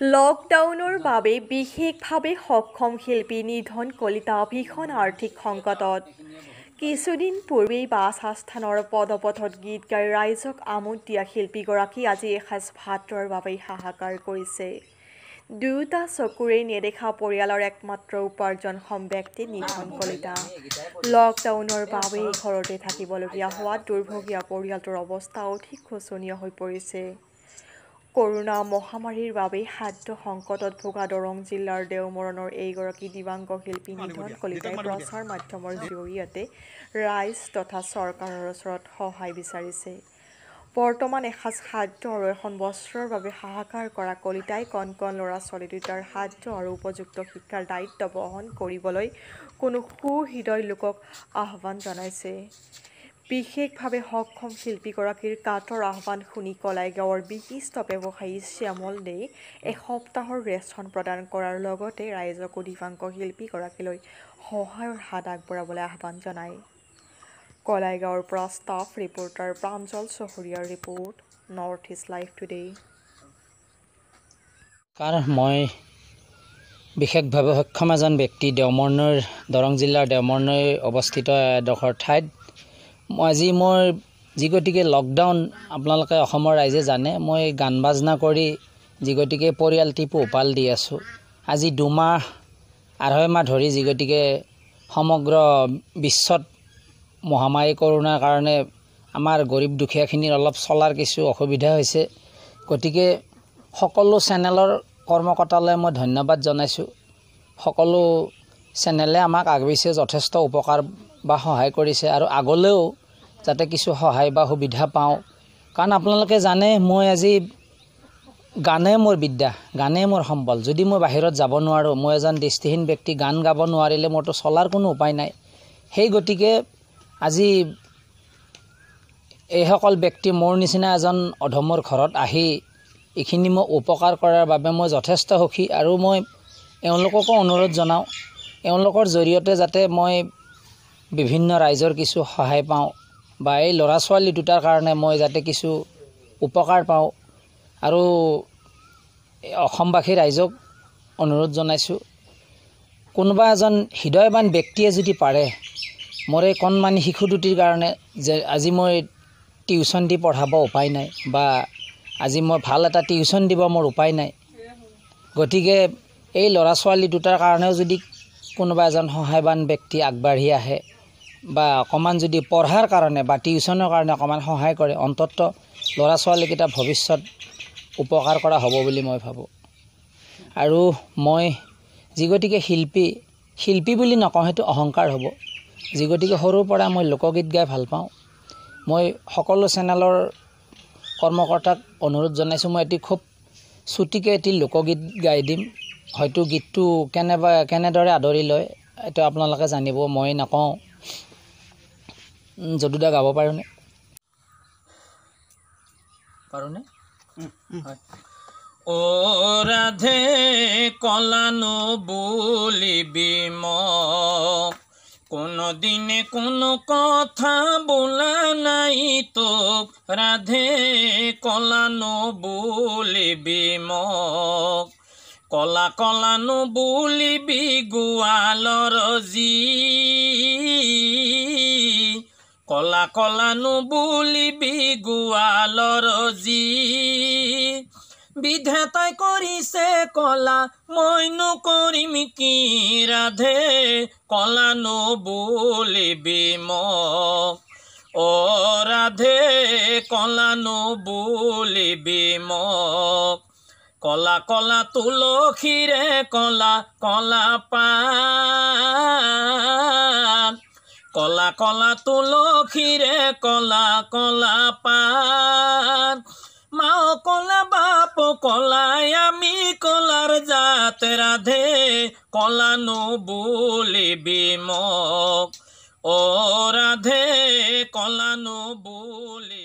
লকডাউনৰ বাবে বিশেষভাৱে সক্ষম শিল্পী নিধন কলিতা ভীষণ আৰ্থিক সংকটত। কিছুদিন পূৰ্বেই বাছ আস্থানৰ পদপথত গীত গাই ৰাইজক আমোদ দিয়া শিল্পীগৰাকী আজি এসাঁজ ভাতৰ বাবেই হাহাকাৰ কৰিছে। দুয়োটা চকুৰে নেদেখা পৰিয়ালৰ একমাত্ৰ উপাৰ্জনক্ষম ব্যক্তি নিধন কলিতা। লকডাউনৰ বাবেই ঘৰতে থাকিবলগীয়া হোৱাত দুৰ্ভগীয়া পৰিয়ালটোৰ অৱস্থা অধিক শোচনীয় হৈ পৰিছে। কৰোনা মহামাৰীৰ বাবে খাদ্য সংকটত ভোগা দৰং জিলাৰ দেওমৰণৰ এইগৰাকী দিবাংগ শিল্পী নিধন কলিতাই প্ৰচাৰ মাধ্যমৰ জৰিয়তে ৰাইজ তথা চৰকাৰৰ ওচৰত সহায় বিচাৰিছে। বৰ্তমান এসাঁজ খাদ্য আৰু এখন বস্ত্ৰৰ বাবে হাহাকাৰ কৰা কলিতাই কণ কণ ল'ৰা ছোৱালী দুটাৰ খাদ্য আৰু উপযুক্ত শিক্ষাৰ দায়িত্ব বহন কৰিবলৈ কোনো সুহৃদয় লোকক আহ্বান জনাইছে। বিশেষভাৱে সক্ষম শিল্পীগৰাকীৰ কাতৰ আহ্বান শুনি কলাই গাঁৱৰ বিশিষ্ট ব্যৱসায়ী শ্যামল দে এসপ্তাহৰ ৰেচন প্ৰদান কৰাৰ লগতে ৰাইজকো দিবাংগ শিল্পীগৰাকীলৈ সহায়ৰ হাত আগবঢ়াবলৈ আহ্বান জনায়। কলাইগাঁৱৰ পৰা staff reporter Pranjal চহৰীয়াৰ report North East live today মই বিশেষভাৱে সক্ষম এজন ব্যক্তি দেওমৰ্ণৰ দৰং জিলাৰ দেওমৰ্ণৈ অৱস্থিত এডোখৰ ঠাইত। আজি মোৰ যি গতিকে লকডাউন আপোনালোকে অসমৰ ৰাইজে জানে মই গান বাজনা কৰি যি গতিকে পৰিয়ালটি পোহপাল দি আছোঁ। আজি দুমাহ আঢ়ৈ মাহ ধৰি যি গতিকে সমগ্ৰ বিশ্বত মহামাৰী কৰোণাৰ কাৰণে আমাৰ গৰীব দুখীয়াখিনিৰ অলপ চলাৰ কিছু অসুবিধা হৈছে। গতিকে সকলো চেনেলৰ কৰ্মকৰ্তালৈ মই ধন্যবাদ জনাইছোঁ। সকলো চেনেলে আমাক আগবাঢ়িছে যথেষ্ট উপকাৰ বা সহায় কৰিছে আৰু আগলৈও যাতে কিছু সহায় বা সুবিধা পাওঁ। কাৰণ আপোনালোকে জানে মই আজি গানে মোৰ বিদ্যা গানে মোৰ সম্বল। যদি মই বাহিৰত যাব নোৱাৰোঁ মই এজন দৃষ্টিহীন ব্যক্তি গান গাব নোৱাৰিলে মোৰতো চলাৰ কোনো উপায় নাই। সেই গতিকে আজি এইসকল ব্যক্তি মোৰ নিচিনা এজন অধমৰ ঘৰত আহি এইখিনি মই উপকাৰ কৰাৰ বাবে মই যথেষ্ট সুখী আৰু মই এওঁলোককো অনুৰোধ জনাওঁ। এওঁলোকৰ জৰিয়তে যাতে মই বিভিন্ন ৰাইজৰ কিছু সহায় পাওঁ বা এই ল'ৰা ছোৱালী দুটাৰ কাৰণে মই যাতে কিছু উপকাৰ পাওঁ আৰু অসমবাসী ৰাইজক অনুৰোধ জনাইছোঁ কোনোবা এজন হৃদয়বান ব্যক্তিয়ে যদি পাৰে মোৰ এই কণমানি শিশু দুটিৰ কাৰণে যে আজি মই টিউশ্যন দি পঢ়াব উপায় নাই বা আজি মই ভাল এটা টিউশ্যন দিব মোৰ উপায় নাই। গতিকে এই ল'ৰা ছোৱালী দুটাৰ কাৰণেও যদি কোনোবা এজন সহায়বান ব্যক্তি আগবাঢ়ি আহে বা অকণমান যদি পঢ়াৰ কাৰণে বা টিউশ্যনৰ কাৰণে অকণমান সহায় কৰে অন্তত ল'ৰা ছোৱালীকেইটা ভৱিষ্যত উপকাৰ কৰা হ'ব বুলি মই ভাবোঁ। আৰু মই যি গতিকে শিল্পী শিল্পী বুলি নকওঁ সেইটো অহংকাৰ হ'ব। যি গতিকে সৰুৰ পৰা মই লোকগীত গাই ভাল পাওঁ। মই সকলো চেনেলৰ কৰ্মকৰ্তাক অনুৰোধ জনাইছোঁ মই এটি খুব চুটিকৈ এটি লোকগীত গাই দিম। হয়তো গীতটো কেনেবা কেনেদৰে আদৰি লয় এইটো আপোনালোকে জানিব মই নকওঁ। যদুদা গাব পাৰোঁনে? পাৰোঁনে? হয়। ও রাধে কলানো বলিবি কোনো দিনে কোনো কথা বোলা নাই তোক। রাধে কলানো বলিবি কলা কলানো বলিবি গোৱালৰ যি কলানো বুলিবি গোৱালৰ যি বিধাতাই কৰিছে কলা, মইনো কৰিম কি ৰাধে কলানো বুলিবি মোক অ ৰাধে কলানো বুলিবি মোক কলা কলা তুলসীৰে কলা কলা পাত কলা কলা তুলসীৰে কলা কলা পার মাও কলা বাপ কলাই আমি কলার জাত রাধে কলানো বুলিবি মক ও রাধে কলানো বুলি